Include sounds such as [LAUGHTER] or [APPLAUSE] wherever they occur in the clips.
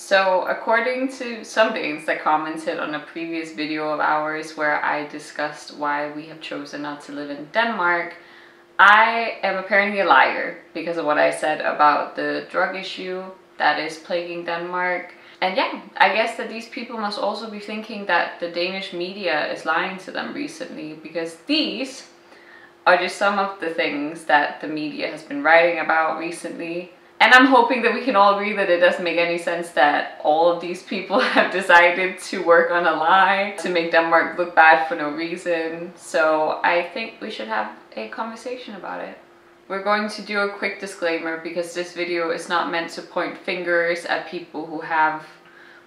So according to some Danes that commented on a previous video of ours where I discussed why we have chosen not to live in Denmark, I am apparently a liar because of what I said about the drug issue that is plaguing Denmark. And yeah, I guess that these people must also be thinking that the Danish media is lying to them recently because these are just some of the things that the media has been writing about recently and I'm hoping that we can all agree that it doesn't make any sense that all of these people [LAUGHS] have decided to work on a lie to make Denmark look bad for no reason. So I think we should have a conversation about it. We're going to do a quick disclaimer because this video is not meant to point fingers at people who have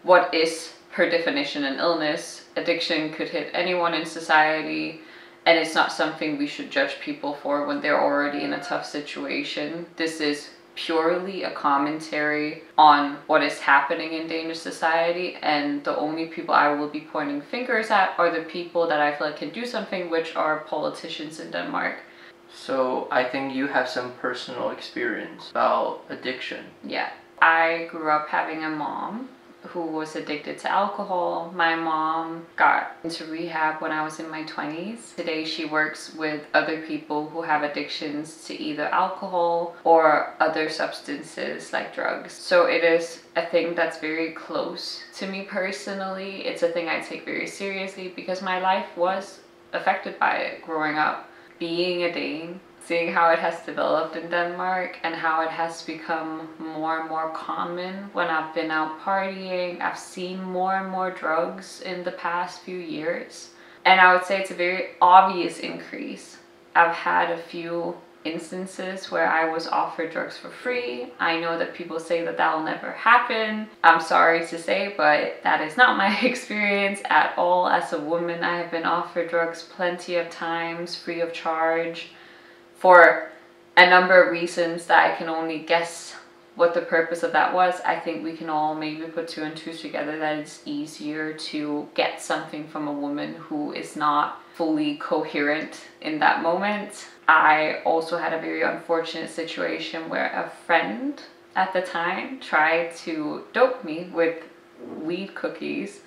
what is per definition an illness. Addiction could hit anyone in society and it's not something we should judge people for when they're already in a tough situation. This is purely a commentary on what is happening in Danish society and the only people I will be pointing fingers at are the people that I feel like can do something which are politicians in Denmark. So I think you have some personal experience about addiction. Yeah. I grew up having a mom who was addicted to alcohol. My mom got into rehab when I was in my 20s. Today she works with other people who have addictions to either alcohol or other substances like drugs. So it is a thing that's very close to me personally. It's a thing I take very seriously because my life was affected by it growing up. Being a Dane seeing how it has developed in Denmark and how it has become more and more common when I've been out partying. I've seen more and more drugs in the past few years. And I would say it's a very obvious increase. I've had a few instances where I was offered drugs for free. I know that people say that that will never happen. I'm sorry to say, but that is not my [LAUGHS] experience at all. As a woman, I have been offered drugs plenty of times, free of charge for a number of reasons that I can only guess what the purpose of that was. I think we can all maybe put two and two together that it's easier to get something from a woman who is not fully coherent in that moment. I also had a very unfortunate situation where a friend at the time tried to dope me with weed cookies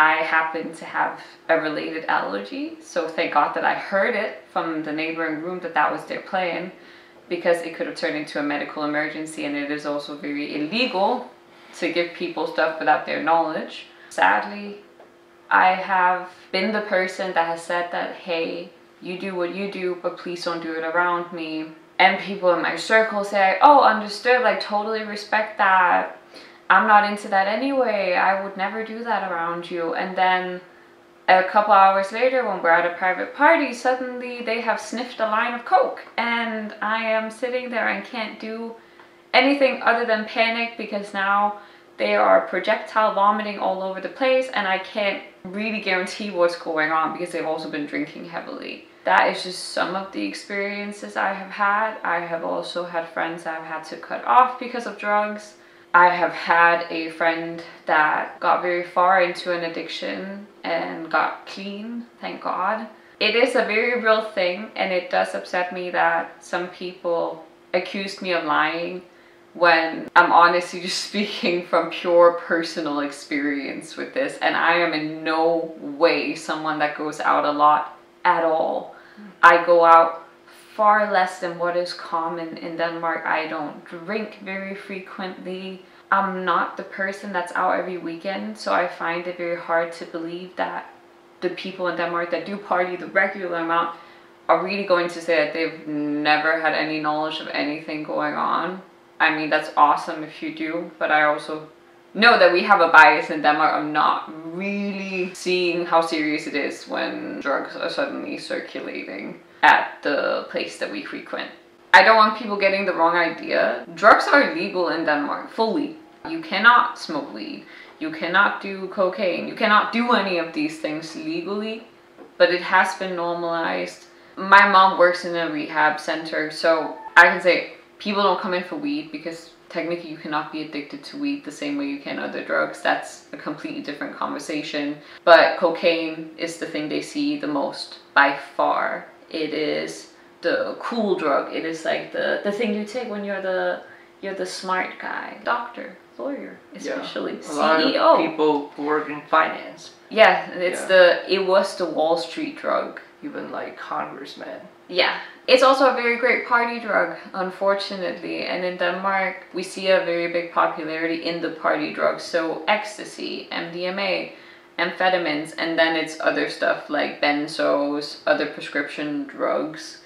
I happen to have a related allergy, so thank God that I heard it from the neighboring room that that was their plan because it could have turned into a medical emergency and it is also very illegal to give people stuff without their knowledge. Sadly, I have been the person that has said that, hey, you do what you do, but please don't do it around me. And people in my circle say, oh, understood, like totally respect that I'm not into that anyway. I would never do that around you. And then a couple hours later when we're at a private party, suddenly they have sniffed a line of coke. And I am sitting there and can't do anything other than panic because now they are projectile vomiting all over the place and I can't really guarantee what's going on because they've also been drinking heavily. That is just some of the experiences I have had. I have also had friends I've had to cut off because of drugs. I have had a friend that got very far into an addiction and got clean, thank God. It is a very real thing and it does upset me that some people accused me of lying when I'm honestly just [LAUGHS] speaking from pure personal experience with this and I am in no way someone that goes out a lot at all. Hmm. I go out far less than what is common in Denmark. I don't drink very frequently. I'm not the person that's out every weekend, so I find it very hard to believe that the people in Denmark that do party the regular amount are really going to say that they've never had any knowledge of anything going on. I mean, that's awesome if you do, but I also know that we have a bias in Denmark of not really seeing how serious it is when drugs are suddenly circulating at the place that we frequent. I don't want people getting the wrong idea. Drugs are illegal in Denmark, fully. You cannot smoke weed. You cannot do cocaine. You cannot do any of these things legally, but it has been normalized. My mom works in a rehab center, so I can say people don't come in for weed because technically you cannot be addicted to weed the same way you can other drugs. That's a completely different conversation. But cocaine is the thing they see the most by far it is the cool drug. It is like the, the thing you take when you're the you're the smart guy. Doctor. lawyer, especially yeah. a lot CEO. Of people who work in finance. Yeah, it's Yeah. the it was the Wall Street drug. Even like congressmen. Yeah, it's also a very great party drug, unfortunately. And in Denmark, we see a very big popularity in the party drugs. So ecstasy, MDMA, amphetamines, and then it's other stuff like benzos, other prescription drugs,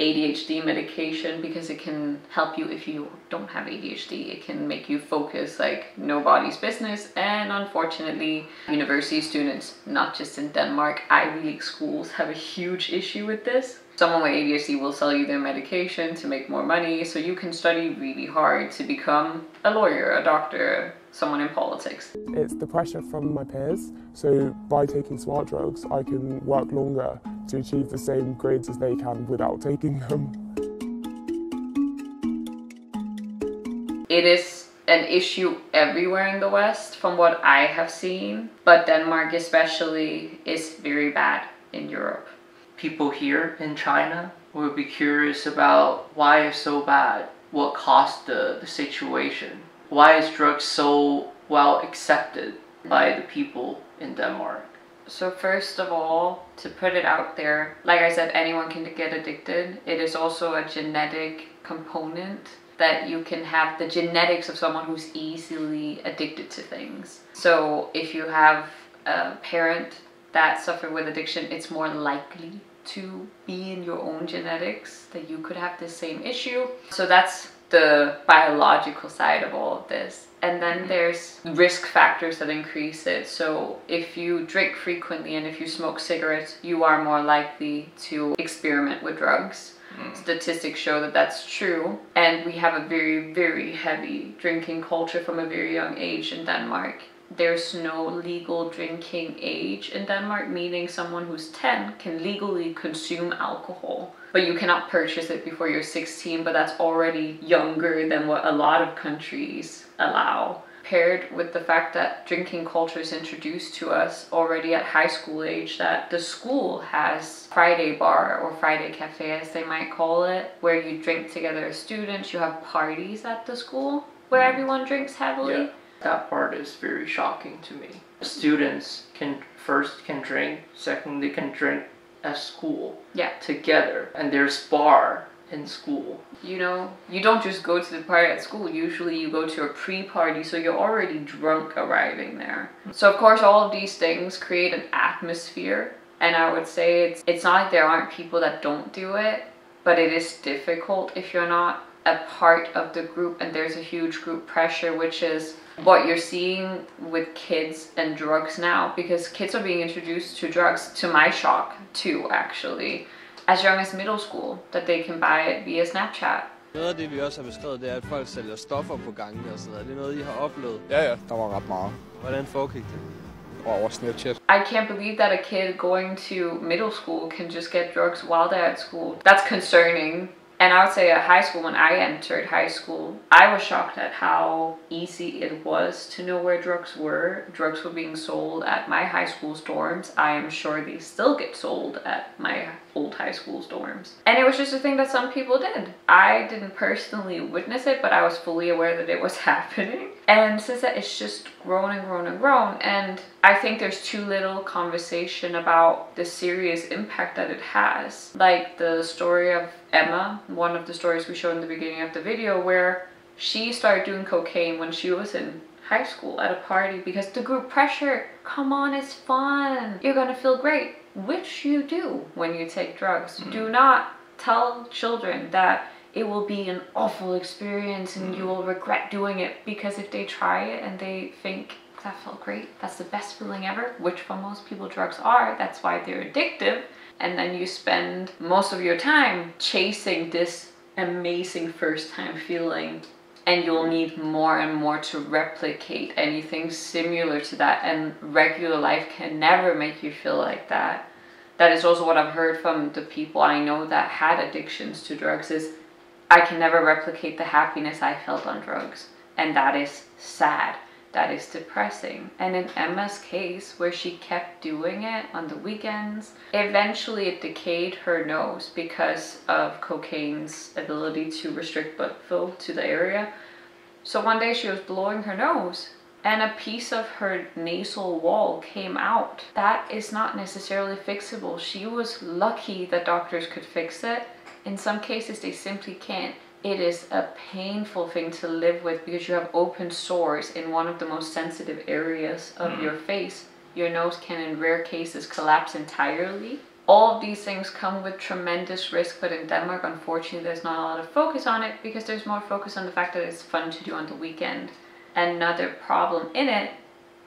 ADHD medication because it can help you if you don't have ADHD. It can make you focus like nobody's business. And unfortunately, university students, not just in Denmark, Ivy League schools have a huge issue with this. Someone with ADHD will sell you their medication to make more money, so you can study really hard to become a lawyer, a doctor, someone in politics. It's the pressure from my peers. So by taking smart drugs, I can work longer to achieve the same grades as they can without taking them. It is an issue everywhere in the West from what I have seen, but Denmark especially is very bad in Europe. People here in China would be curious about why it's so bad. What caused the, the situation? Why is drugs so well accepted by the people in Denmark? So first of all, to put it out there, like I said, anyone can get addicted. It is also a genetic component that you can have the genetics of someone who's easily addicted to things. So if you have a parent that suffered with addiction, it's more likely to be in your own genetics that you could have the same issue. So that's the biological side of all of this. And then mm-hmm. there's risk factors that increase it. So if you drink frequently and if you smoke cigarettes, you are more likely to experiment with drugs. Mm. Statistics show that that's true. And we have a very, very heavy drinking culture from a very young age in Denmark. There's no legal drinking age in Denmark, meaning someone who's 10 can legally consume alcohol. But you cannot purchase it before you're 16, but that's already younger than what a lot of countries allow. Paired with the fact that drinking culture is introduced to us already at high school age, that the school has Friday bar or Friday cafe, as they might call it, where you drink together as students. You have parties at the school where mm. everyone drinks heavily. Yeah, that part is very shocking to me. Students can first can drink, second they can drink at school Yeah. together, and there's bar in school. you know, you don't just go to the party at school. Usually you go to a pre-party, so you're already drunk arriving there. So of course all of these things create an atmosphere. And I would say it's it's not like there aren't people that don't do it, but it is difficult if you're not a part of the group and there's a huge group pressure which is what you're seeing with kids and drugs now because kids are being introduced to drugs to my shock too actually as young as middle school that they can buy it via Snapchat Noget af det, vi også har beskrevet, det er, at folk sælger stoffer på gangene og sådan noget. Er det noget, I har oplevet? Ja, ja, der var ret meget. Hvordan foregik det? Over Snapchat. I can't believe that a kid going to middle school can just get drugs while they're at school. That's concerning. And I would say at high school, when I entered high school, I was shocked at how easy it was to know where drugs were. Drugs were being sold at my high school's dorms. I am sure they still get sold at my old high school's dorms. And it was just a thing that some people did. I didn't personally witness it, but I was fully aware that it was [LAUGHS] happening. And since that, it's just grown and grown and grown. And I think there's too little conversation about the serious impact that it has. Like the story of Emma, one of the stories we showed in the beginning of the video, where she started doing cocaine when she was in high school at a party because the group pressure, come on, it's fun. You're gonna feel great, which you do when you take drugs. Mm-hmm. Do not tell children that it will be an awful experience and you mm. will regret doing it because if they try it and they think that felt great, that's the best feeling ever, which for most people drugs are, that's why they're addictive. And then you spend most of your time chasing this amazing first time feeling and you'll need more and more to replicate anything similar to that and regular life can never make you feel like that that is also what i've heard from the people i know that had addictions to drugs is i can never replicate the happiness i felt on drugs and that is sad that is depressing and in emma's case where she kept doing it on the weekends eventually it decayed her nose because of cocaine's ability to restrict blood flow to the area So one day she was blowing her nose and a piece of her nasal wall came out. That is not necessarily fixable. She was lucky that doctors could fix it. In some cases, they simply can't. It is a painful thing to live with because you have open sores in one of the most sensitive areas of hmm. your face. Your nose can, in rare cases, collapse entirely. All of these things come with tremendous risk, but in Denmark, unfortunately, there's not a lot of focus on it because there's more focus on the fact that it's fun to do on the weekend. Another problem in it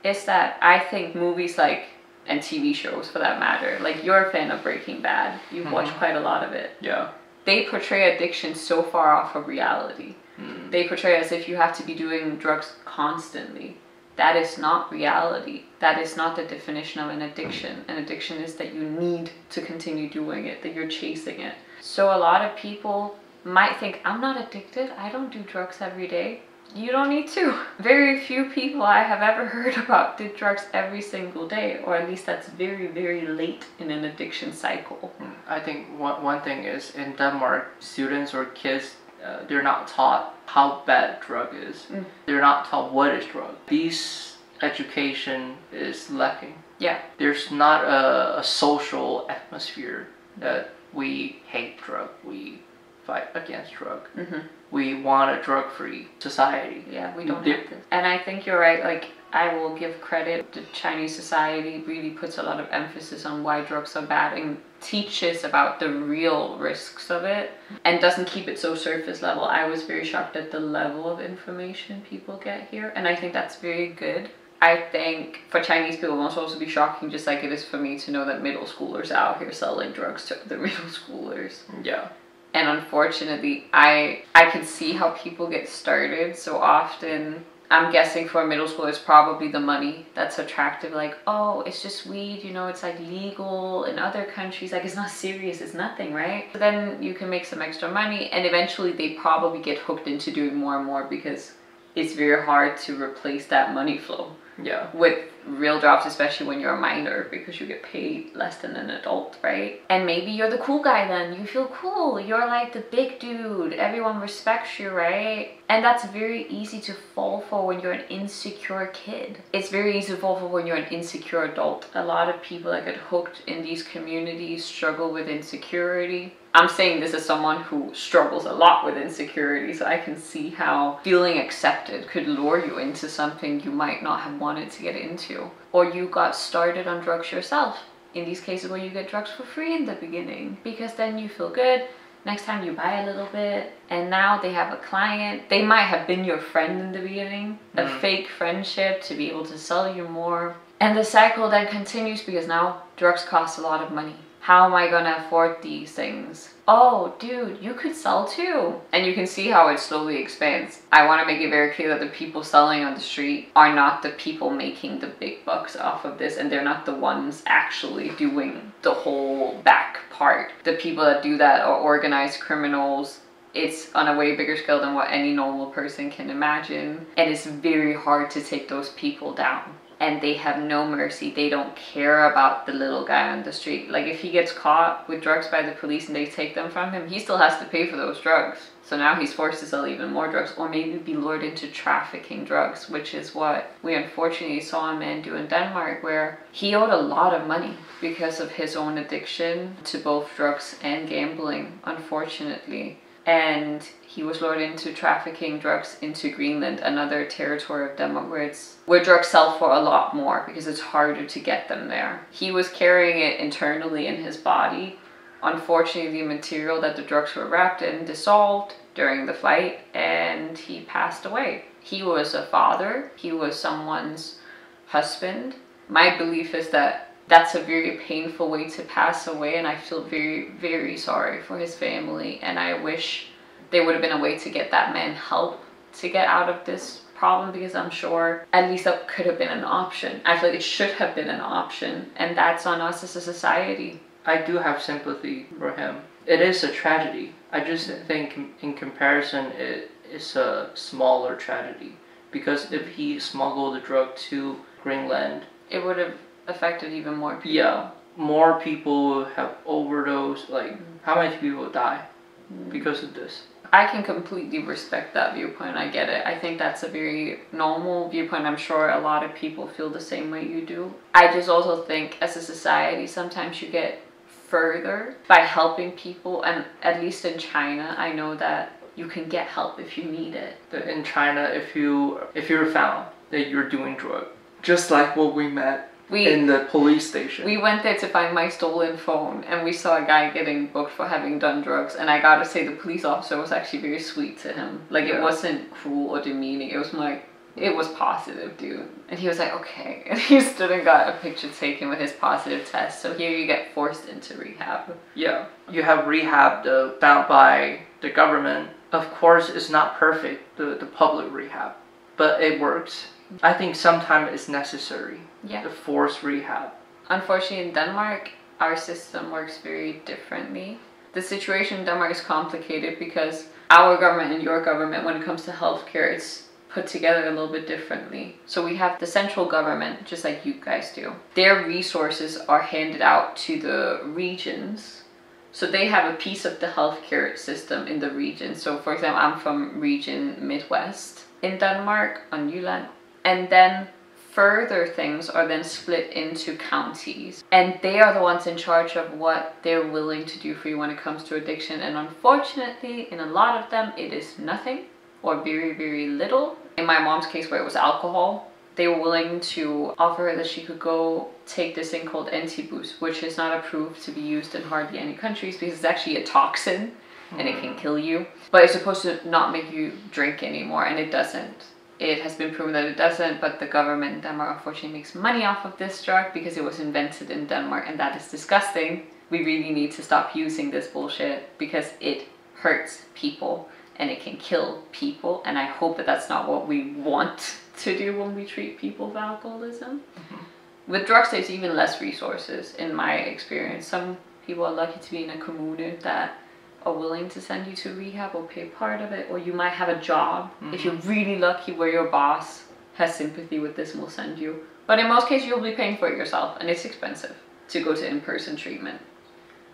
is that I think movies like and TV shows for that matter, like you're a fan of Breaking Bad, you've hmm. watched quite a lot of it. Yeah. They portray addiction so far off of reality. Mm. They portray as if you have to be doing drugs constantly. That is not reality. That is not the definition of an addiction. An addiction is that you need to continue doing it, that you're chasing it. So a lot of people might think, I'm not addicted, I don't do drugs every day. You don't need to. Very few people I have ever heard [LAUGHS] about did drugs every single day, or at least that's very, very late in an addiction cycle. I think one, one thing is in Denmark, students or kids, uh, they're not taught how bad drug is. Mm. They're not taught what is drug. These education is lacking. Yeah. There's not a, a social atmosphere that we hate drug, we fight against drug. hmm We want a drug-free society. Yeah, we don't There-. And I think you're right. Like, I will give credit. The Chinese society really puts a lot of emphasis on why drugs are bad and teaches about the real risks of it and doesn't keep it so surface level. I was very shocked at the level of information people get here, and I think that's very good. I think for Chinese people, it must also be shocking, just like it is for me to know that middle schoolers are out here selling drugs to other [LAUGHS] middle schoolers Yeah. and unfortunately i i can see how people get started so often i'm guessing for middle school it's probably the money that's attractive like oh it's just weed you know it's like legal in other countries like it's not serious it's nothing right? Then you can make some extra money and eventually they probably get hooked into doing more and more because it's very hard to replace that money flow Yeah. with real jobs, especially when you're a minor, because you get paid less than an adult, right? And maybe you're the cool guy then. You feel cool. You're like the big dude. Everyone respects you, right? And that's very easy to fall for when you're an insecure kid. It's very easy to fall for when you're an insecure adult. A lot of people that get hooked in these communities struggle with insecurity. I'm saying this as someone who struggles a lot with insecurity, so I can see how feeling accepted could lure you into something you might not have wanted to get into. Or you got started on drugs yourself. In these cases where you get drugs for free in the beginning, because then you feel good. Next time you buy a little bit, and now they have a client. They might have been your friend in the beginning, a Mhm. fake friendship to be able to sell you more. And the cycle then continues because now drugs cost a lot of money. How am I gonna afford these things? Oh, dude, you could sell too. And you can see how it slowly expands. I wanna make it very clear that the people selling on the street are not the people making the big bucks off of this, and they're not the ones actually doing the whole back part. The people that do that are organized criminals. It's on a way bigger scale than what any normal person can imagine, and it's very hard to take those people down and they have no mercy. They don't care about the little guy on the street. Like if he gets caught with drugs by the police and they take them from him, he still has to pay for those drugs. So now he's forced to sell even more drugs or maybe be lured into trafficking drugs, which is what we unfortunately saw a man do in Denmark where he owed a lot of money because of his own addiction to both drugs and gambling, unfortunately and he was lured into trafficking drugs into Greenland, another territory of Denmark where it's where drugs sell for a lot more because it's harder to get them there. He was carrying it internally in his body. Unfortunately, the material that the drugs were wrapped in dissolved during the flight and he passed away. He was a father, he was someone's husband. My belief is that that's a very painful way to pass away and i feel very very sorry for his family and i wish there would have been a way to get that man help to get out of this problem because i'm sure at least that could have been an option i feel like it should have been an option and that's on us as a society I do have sympathy for him. It is a tragedy. I just think in comparison, it is a smaller tragedy because if he smuggled the drug to Greenland, it would have affected even more people yeah, more people have overdosed. Like, mm. how many people die mm. because of this? I can completely respect that viewpoint. I get it. I think that's a very normal viewpoint. I'm sure a lot of people feel the same way you do. I just also think as a society, sometimes you get further by helping people. And at least in China, I know that you can get help if you need it. In China, if you if you're found that you're doing drug, just like what we met We in the police station. We went there to find my stolen phone and we saw a guy getting booked for having done drugs and I gotta say the police officer was actually very sweet to him. Like it wasn't cruel or demeaning. It was like it was positive, dude. And he was like, okay. [LAUGHS] And he stood and got a picture taken with his positive test. So here you get forced into rehab. Yeah, you have rehab the, found by the government. Of course, it's not perfect, the, the public rehab, but it works. I think sometimes it's necessary, Yeah. the forced rehab. Unfortunately, in Denmark, our system works very differently. The situation in Denmark is complicated because our government and your government, when it comes to healthcare, it's put together a little bit differently. So we have the central government, just like you guys do. Their resources are handed out to the regions. So they have a piece of the healthcare system in the region. So, for example, I'm from region Midwest in Denmark on Jylland. And then further things are then split into counties and they are the ones in charge of what they're willing to do for you when it comes to addiction and unfortunately in a lot of them it is nothing or very very little in my mom's case where it was alcohol they were willing to offer her that she could go take this thing called Antabus, which is not approved to be used in hardly any countries because it's actually a toxin and it can kill you. But it's supposed to not make you drink anymore, and it doesn't. It has been proven that it doesn't, but the government in Denmark unfortunately makes money off of this drug because it was invented in Denmark, and that is disgusting. We really need to stop using this bullshit because it hurts people and it can kill people, and I hope that that's not what we want to do when we treat people with alcoholism. Mm-hmm. With drugs, there's even less resources in my experience. Some people are lucky to be in a commune that are willing to send you to rehab or pay part of it, or you might have a job if mm-hmm. you're really lucky where your boss has sympathy with this and will send you. But in most cases, you'll be paying for it yourself, and it's expensive to go to in person treatment.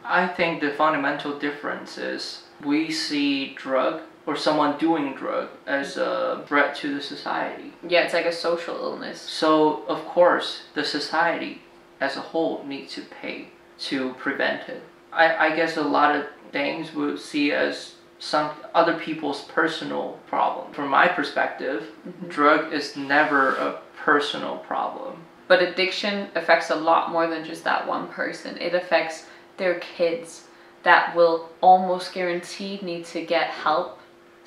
I think the fundamental difference is we see drug or someone doing drug as a threat to the society. Yeah, it's like a social illness. So of course the society as a whole needs to pay to prevent it. I, I guess a lot of things we would see as some other people's personal problem. From my perspective, mm-hmm. drug is never a personal problem. But addiction affects a lot more than just that one person. It affects their kids that will almost guaranteed need to get help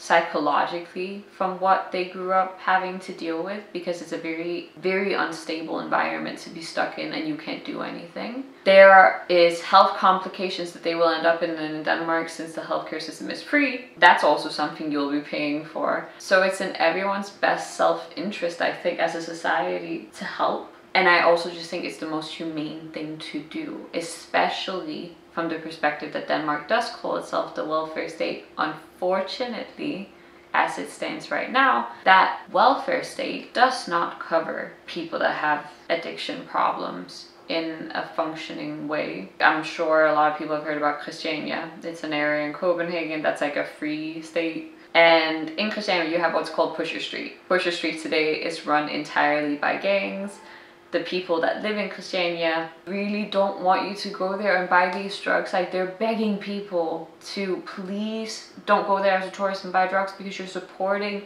psychologically from what they grew up having to deal with because it's a very, very unstable environment to be stuck in and you can't do anything. There is health complications that they will end up in in Denmark since the healthcare system is free. That's also something you'll be paying for. So it's in everyone's best self interest, I think, as a society to help. And I also just think it's the most humane thing to do, especially from the perspective that Denmark does call itself the welfare state. Unfortunately, as it stands right now, that welfare state does not cover people that have addiction problems in a functioning way. I'm sure a lot of people have heard about Christiania. It's an area in Copenhagen that's like a free state. And in Christiania, you have what's called Pusher Street. Pusher Street today is run entirely by gangs the people that live in Christiania really don't want you to go there and buy these drugs. Like they're begging people to please don't go there as a tourist and buy drugs because you're supporting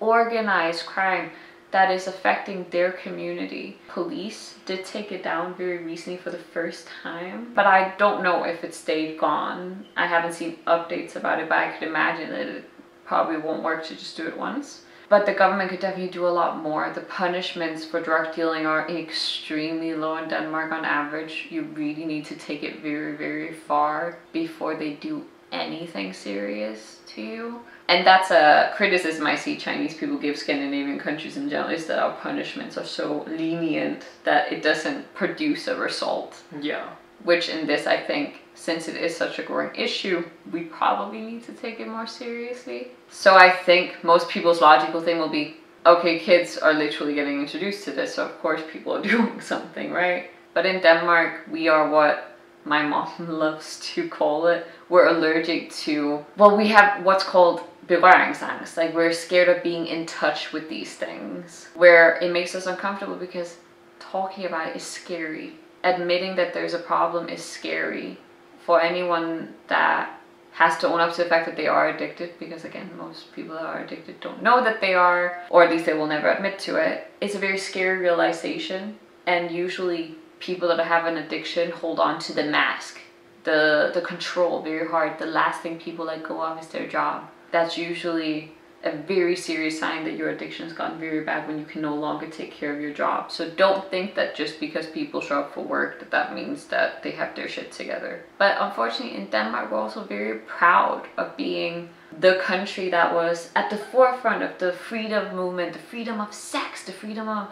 organized crime that is affecting their community. Police did take it down very recently for the first time, but I don't know if it stayed gone. I haven't seen updates about it, but I could imagine that it probably won't work to just do it once. But the government could definitely do a lot more. The punishments for drug dealing are extremely low in Denmark on average. You really need to take it very, very far before they do anything serious to you. And that's a criticism I see Chinese people give Scandinavian countries in general is that our punishments are so lenient that it doesn't produce a result. Yeah. Which in this, I think, since it is such a growing issue, we probably need to take it more seriously. So I think most people's logical thing will be, okay, kids are literally getting introduced to this, so of course people are [LAUGHS] doing something, right? But in Denmark, we are what my mom [LAUGHS] loves to call it. We're allergic to, well, we have what's called berøringsangst. Like we're scared of being in touch with these things, where it makes us uncomfortable because talking about it is scary. Admitting that there's a problem is scary for anyone that has to own up to the fact that they are addicted because again most people that are addicted don't know that they are or at least they will never admit to it. It's a very scary realization and usually people that have an addiction hold on to the mask the the control very hard. The last thing people let go of is their job. That's usually a very serious sign that your addiction has gotten very bad when you can no longer take care of your job. So don't think that just because people show up for work that that means that they have their shit together. But unfortunately in Denmark we're also very proud of being the country that was at the forefront of the freedom movement, the freedom of sex, the freedom of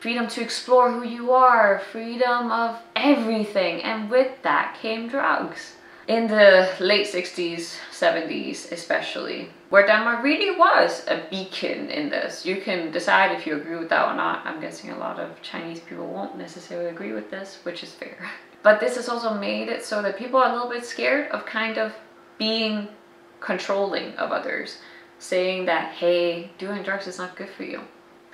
freedom to explore who you are, freedom of everything. And with that came drugs in the late 60s, 70s especially, where Denmark really was a beacon in this. You can decide if you agree with that or not. I'm guessing a lot of Chinese people won't necessarily agree with this, which is fair. [LAUGHS] But this has also made it so that people are a little bit scared of kind of being controlling of others, saying that, hey, doing drugs is not good for you.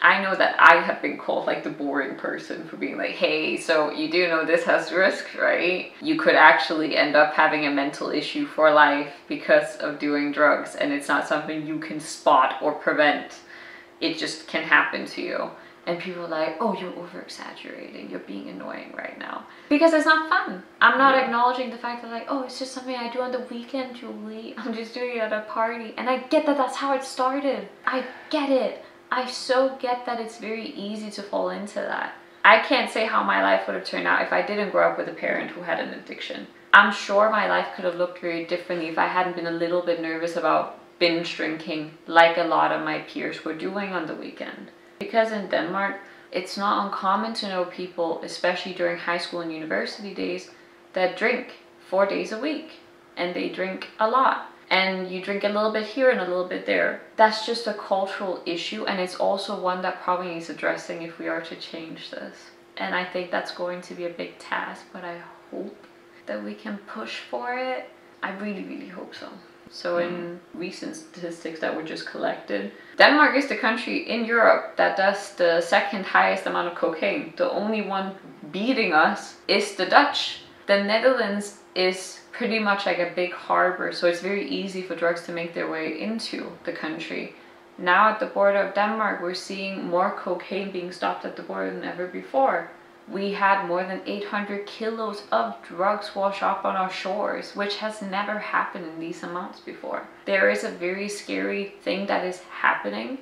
I know that I have been called like the boring person for being like, hey, so you do know this has risk, right? You could actually end up having a mental issue for life because of doing drugs and it's not something you can spot or prevent. It just can happen to you. And people are like, oh, you're over exaggerating. You're being annoying right now. Because it's not fun. I'm not yeah. acknowledging the fact that, like, oh, it's just something I do on the weekend, Julie. I'm just doing it at a party. And I get that that's how it started. I get it. I so get that it's very easy to fall into that. I can't say how my life would have turned out if I didn't grow up with a parent who had an addiction. I'm sure my life could have looked very differently if I hadn't been a little bit nervous about binge drinking like a lot of my peers were doing on the weekend. Because in Denmark, it's not uncommon to know people, especially during high school and university days, that drink four days a week and they drink a lot and you drink a little bit here and a little bit there. That's just a cultural issue and it's also one that probably needs addressing if we are to change this. And I think that's going to be a big task, but I hope that we can push for it. I really, really hope so. So in hmm. recent statistics that were just collected, Denmark is the country in Europe that does the second highest amount of cocaine. The only one beating us is the Dutch. The Netherlands is pretty much like a big harbor, so it's very easy for drugs to make their way into the country. Now at the border of Denmark, we're seeing more cocaine being stopped at the border than ever before. We had more than 800 kilos of drugs wash up on our shores, which has never happened in these amounts before. There is a very scary thing that is happening,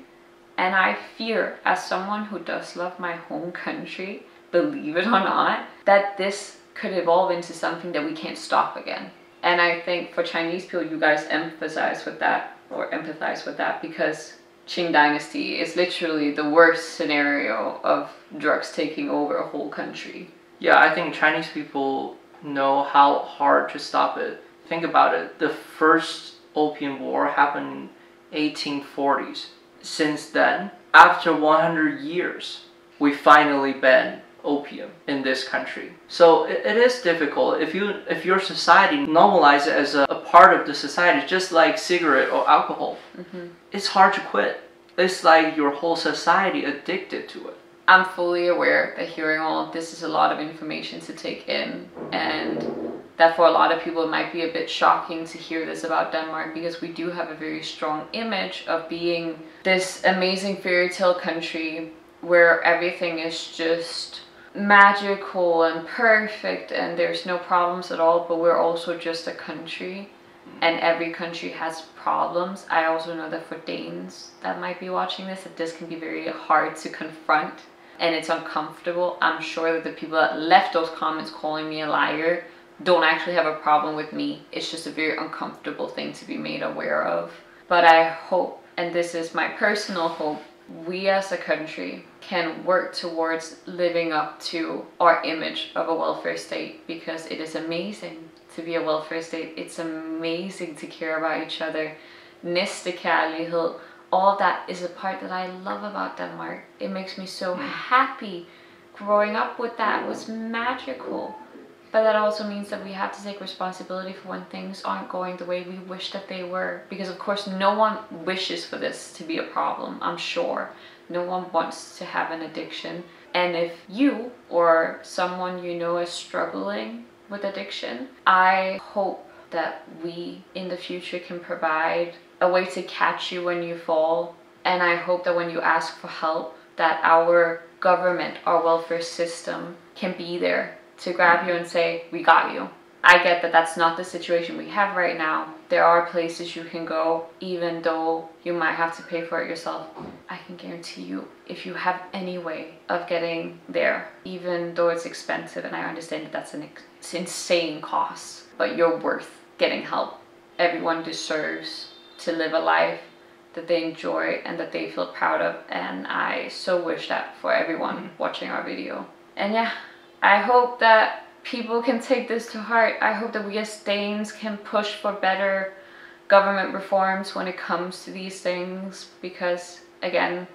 and I fear, as someone who does love my home country, believe it or not, that this could evolve into something that we can't stop again. And I think for Chinese people, you guys emphasize with that or empathize with that because Qing Dynasty is literally the worst scenario of drugs taking over a whole country. Yeah, I think Chinese people know how hard to stop it. Think about it. The first Opium War happened in 1840s. Since then, after 100 years, we finally banned opium in this country. So it, it is difficult if you if your society normalizes it as a, a part of the society, just like cigarette or alcohol. Mm-hmm. It's hard to quit. It's like your whole society addicted to it. I'm fully aware that hearing all of this is a lot of information to take in and that for a lot of people it might be a bit shocking to hear this about Denmark because we do have a very strong image of being this amazing fairy tale country where everything is just magical and perfect and there's no problems at all but we're also just a country and every country has problems. I also know that for danes that might be watching this that this can be very hard to confront and it's uncomfortable. I'm sure that the people that left those comments calling me a liar don't actually have a problem with me. It's just a very uncomfortable thing to be made aware of. But i hope and this is my personal hope we as a country can work towards living up to our image of a welfare state because it is amazing to be a welfare state. It's amazing to care about each other. Næstekærlighed, all that is a part that I love about Denmark. It makes me so mm. happy. Growing up with that was magical. But that also means that we have to take responsibility for when things aren't going the way we wish that they were. Because, of course, no one wishes for this to be a problem, I'm sure. No one wants to have an addiction. And if you or someone you know is struggling with addiction, I hope that we in the future can provide a way to catch you when you fall. And I hope that when you ask for help, that our government, our welfare system can be there to grab you and say, We got you. I get that that's not the situation we have right now. There are places you can go, even though you might have to pay for it yourself. I can guarantee you, if you have any way of getting there, even though it's expensive, and I understand that that's an insane cost, but you're worth getting help. Everyone deserves to live a life that they enjoy and that they feel proud of, and I so wish that for everyone watching our video. And yeah, I hope that people can take this to heart. I hope that we as Danes can push for better government reforms when it comes to these things because, again,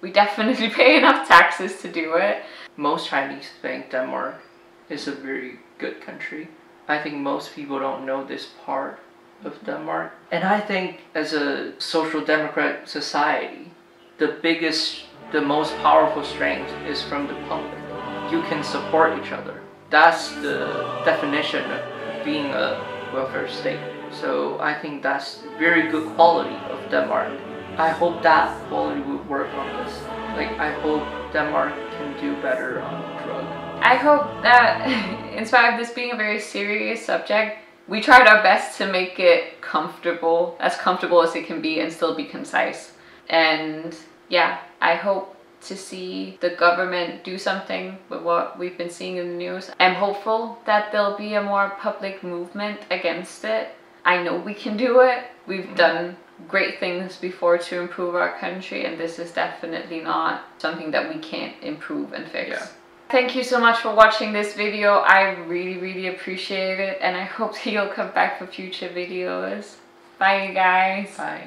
we definitely [LAUGHS] pay enough taxes to do it. Most Chinese think Denmark is a very good country. I think most people don't know this part of Denmark. And I think as a social democratic society, the biggest, the most powerful strength is from the public. You can support each other. That's the definition of being a welfare state. So I think that's very good quality of Denmark. I hope that quality would work on this. Like I hope Denmark can do better on drug. I hope that, [LAUGHS] in spite of this being a very serious subject, we tried our best to make it comfortable, as comfortable as it can be, and still be concise. And yeah, I hope to see the government do something with what we've been seeing in the news. I'm hopeful that there'll be a more public movement against it. I know we can do it. We've mm-hmm. done great things before to improve our country, and this is definitely not something that we can't improve and fix. Yeah. Thank you so much for watching this video. I really, really appreciate it, and I hope [LAUGHS] that you'll come back for future videos. Bye, you guys. Bye.